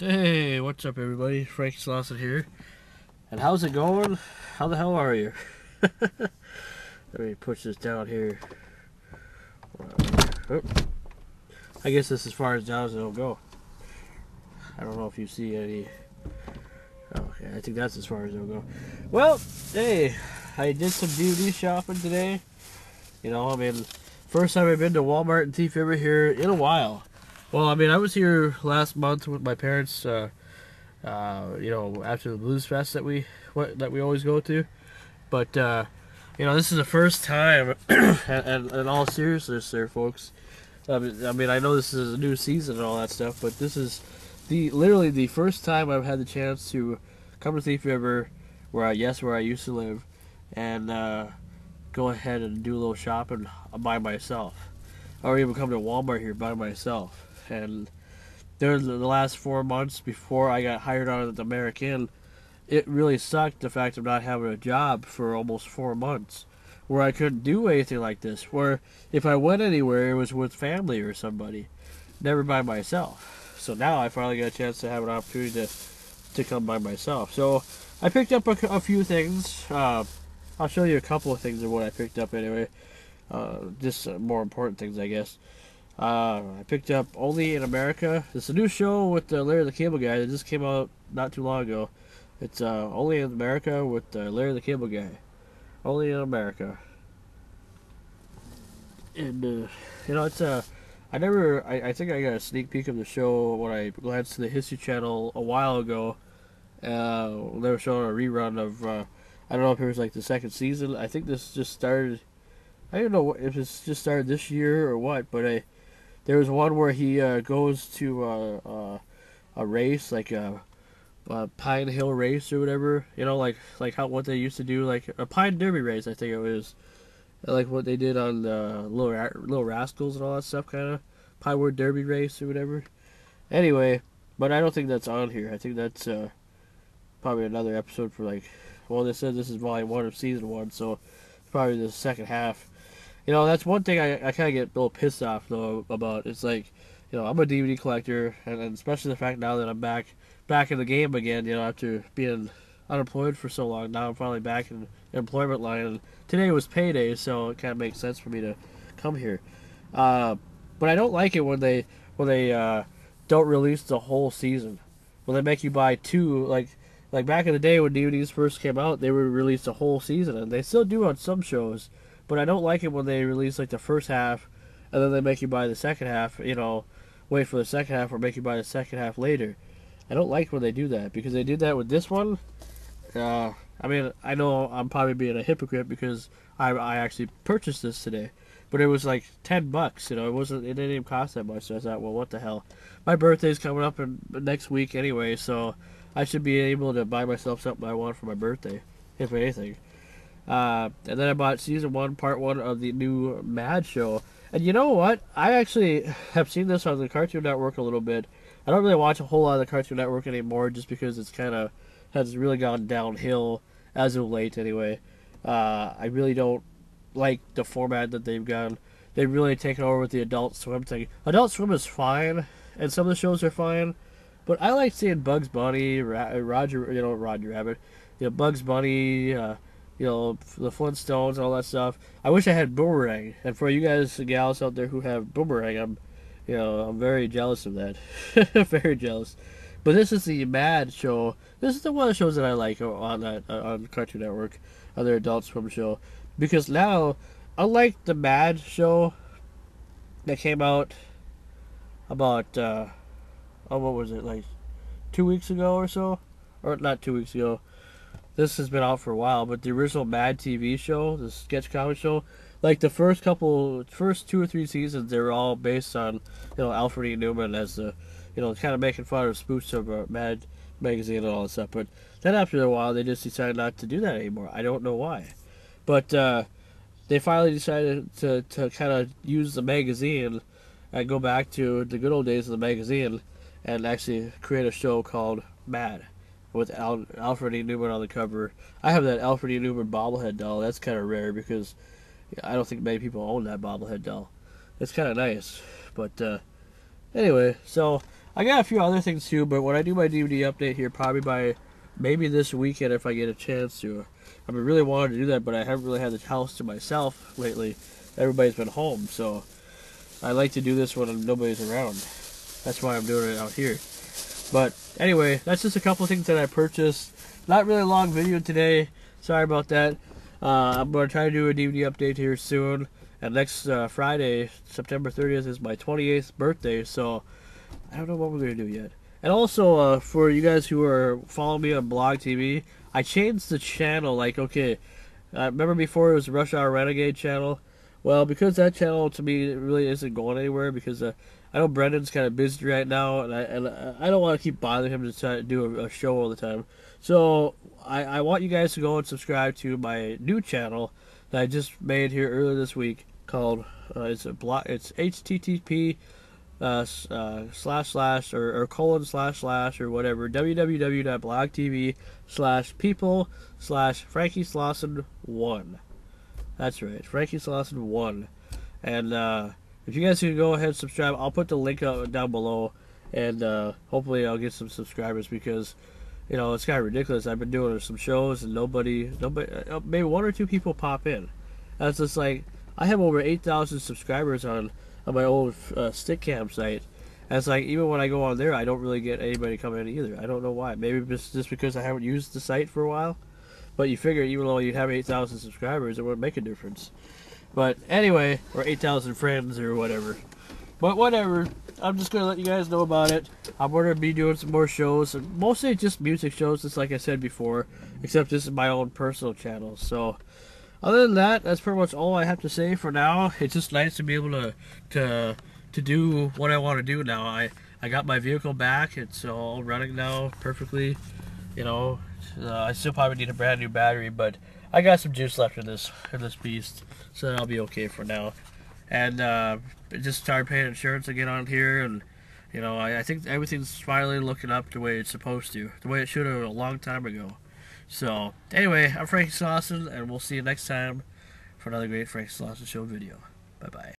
Hey, what's up, everybody? Frank Slawson here. And how's it going? How the hell are you? Let me push this down here. I guess this is as far as down as it'll go. I don't know if you see any. Oh, okay, I think that's as far as it'll go. Well, hey, I did some DVD shopping today. You know, I mean, first time I've been to Walmart and Thief here in a while. Well, I mean, I was here last month with my parents. Uh, uh, you know, after the Blues Fest that we what, that we always go to, but uh, you know, this is the first time, and, in all seriousness, there, folks. I mean, I mean, I know this is a new season and all that stuff, but this is the literally the first time I've had the chance to come to Thief River, where I yes, where I used to live, and uh, go ahead and do a little shopping by myself, or even come to Walmart here by myself and during the last four months before I got hired on at the American, it really sucked the fact of not having a job for almost four months, where I couldn't do anything like this. Where if I went anywhere, it was with family or somebody, never by myself. So now I finally got a chance to have an opportunity to to come by myself. So I picked up a, a few things. Uh, I'll show you a couple of things of what I picked up anyway. Uh, just more important things, I guess. Uh, I picked up Only in America. It's a new show with uh, Larry the Cable Guy that just came out not too long ago. It's uh, Only in America with uh, Larry the Cable Guy. Only in America. And, uh, you know, it's uh, I never, I, I think I got a sneak peek of the show when I glanced to the History Channel a while ago. Uh, they were showing a rerun of, uh, I don't know if it was like the second season. I think this just started, I don't know if it's just started this year or what, but I, there was one where he uh, goes to uh, uh, a race, like a, a, Pine Hill race or whatever. You know, like like how what they used to do, like a Pine Derby race. I think it was like what they did on the Little Little Rascals and all that stuff, kind of Pinewood Derby race or whatever. Anyway, but I don't think that's on here. I think that's uh, probably another episode for like. Well, they said this is volume one of season one, so probably the second half you know, that's one thing I, I kind of get a little pissed off though about. It's like, you know, I'm a DVD collector, and, and especially the fact now that I'm back back in the game again. You know, after being unemployed for so long, now I'm finally back in the employment line. And today was payday, so it kind of makes sense for me to come here. Uh, but I don't like it when they when they uh, don't release the whole season. When they make you buy two, like like back in the day when DVDs first came out, they would release the whole season, and they still do on some shows. But I don't like it when they release like the first half, and then they make you buy the second half. You know, wait for the second half or make you buy the second half later. I don't like when they do that because they did that with this one. Uh, I mean, I know I'm probably being a hypocrite because I I actually purchased this today, but it was like ten bucks. You know, it wasn't. It didn't even cost that much. So I thought, well, what the hell? My birthday's coming up in next week anyway, so I should be able to buy myself something I want for my birthday, if anything. Uh, and then I bought season one, part one of the new Mad show. And you know what? I actually have seen this on the Cartoon Network a little bit. I don't really watch a whole lot of the Cartoon Network anymore, just because it's kind of has really gone downhill as of late. Anyway, uh, I really don't like the format that they've gone. They've really taken over with the Adult Swim thing. Adult Swim is fine, and some of the shows are fine, but I like seeing Bugs Bunny, Roger, you know, Roger Rabbit, you know, Bugs Bunny. Uh, you know, the Flintstones, all that stuff. I wish I had Boomerang. And for you guys, the gals out there who have Boomerang, I'm, you know, I'm very jealous of that. very jealous. But this is the Mad show. This is the one of the shows that I like on that uh, on Cartoon Network, other Adult Swim show, because now, unlike the Mad show that came out about, uh, oh, what was it like, two weeks ago or so, or not two weeks ago this has been out for a while, but the original Mad TV show, the sketch comedy show, like the first couple, first two or three seasons, they were all based on, you know, Alfred E. Neuman as the, you know, kind of making fun of spoofs of uh, Mad magazine and all that stuff. But then after a while, they just decided not to do that anymore. I don't know why, but uh, they finally decided to to kind of use the magazine and go back to the good old days of the magazine and actually create a show called Mad with Al- Alfred E. Neuman on the cover. I have that Alfred E. Neuman bobblehead doll. That's kind of rare because I don't think many people own that bobblehead doll. It's kind of nice, but uh, anyway, so I got a few other things too, but when I do my DVD update here, probably by maybe this weekend if I get a chance to. I've been really wanting to do that, but I haven't really had the house to myself lately. Everybody's been home, so I like to do this when nobody's around. That's why I'm doing it out here. But anyway, that's just a couple things that I purchased. Not really a long video today. Sorry about that. Uh, I'm going to try to do a DVD update here soon. And next uh, Friday, September 30th, is my 28th birthday. So I don't know what we're going to do yet. And also, uh, for you guys who are following me on Blog TV, I changed the channel. Like, okay, uh, remember before it was Rush Hour Renegade channel? Well, because that channel to me really isn't going anywhere because uh, I know Brendan's kind of busy right now, and I and I don't want to keep bothering him to try to do a, a show all the time. So I, I want you guys to go and subscribe to my new channel that I just made here earlier this week called uh, it's a block it's http uh, uh, slash slash or, or colon slash slash or whatever www.blogtv slash people slash Franky Slawson one. That's right, Franky Slawson one, and uh, if you guys can go ahead and subscribe, I'll put the link down below, and uh, hopefully I'll get some subscribers because you know it's kind of ridiculous. I've been doing some shows and nobody, nobody, uh, maybe one or two people pop in. That's just like I have over eight thousand subscribers on on my old uh, Stickam site. And it's like even when I go on there, I don't really get anybody coming in either. I don't know why. Maybe it's just because I haven't used the site for a while. But you figure even though you have eight thousand subscribers, it wouldn't make a difference. But anyway, or 8,000 friends or whatever. But whatever. I'm just to let you guys know about it. I'm to be doing some more shows. Mostly just music shows, just like I said before. Except this is my own personal channel. So, other than that, that's pretty much all I have to say for now. It's just nice to be able to to to do what I want to do now. I, I got my vehicle back. It's all running now perfectly. You know, uh, I still probably need a brand new battery, but I got some juice left in this in this beast, so I'll be okay for now. And uh, just started paying insurance again on here, and you know I, I think everything's finally looking up the way it's supposed to, the way it should have a long time ago. So anyway, I'm Franky Slawson, and we'll see you next time for another great Franky Slawson Show video. Bye bye.